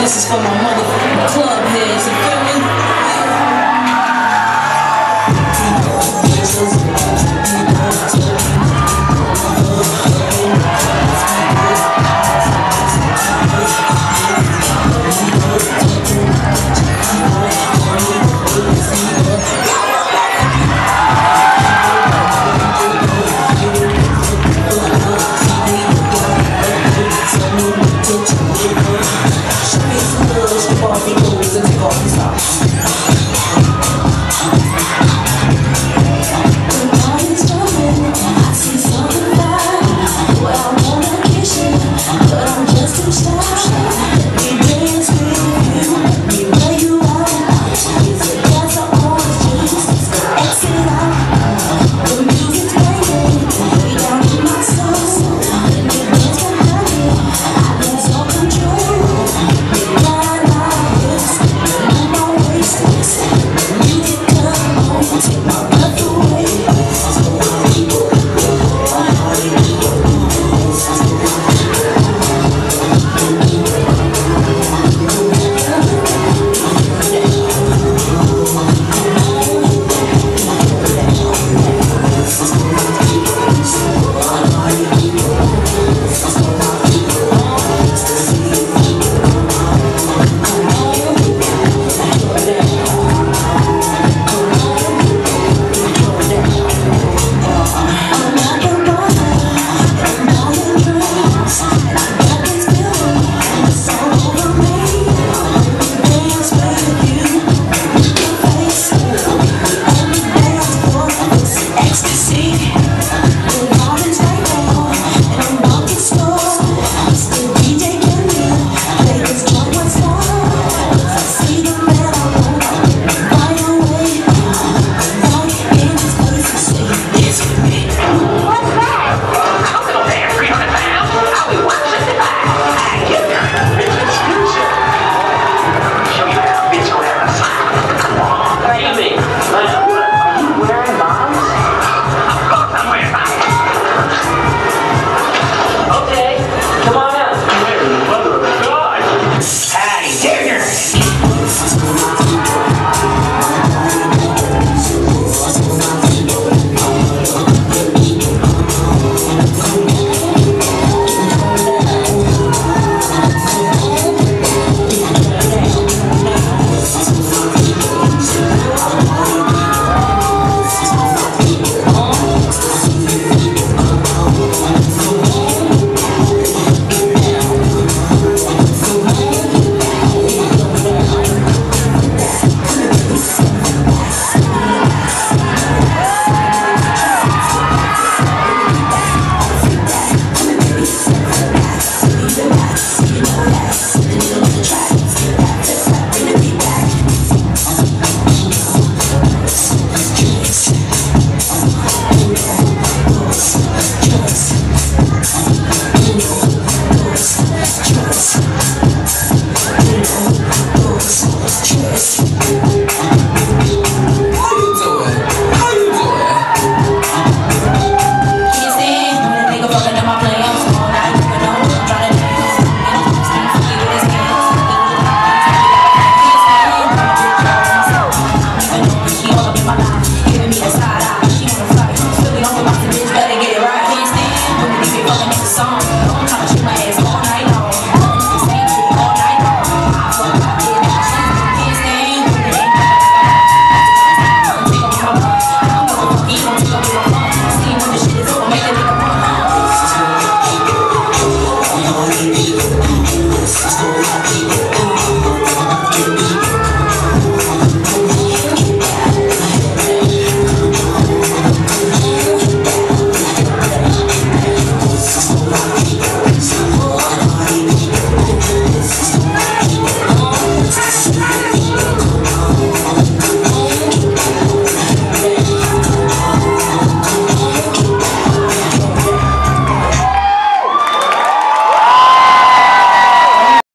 This is for my motherfucking club heads,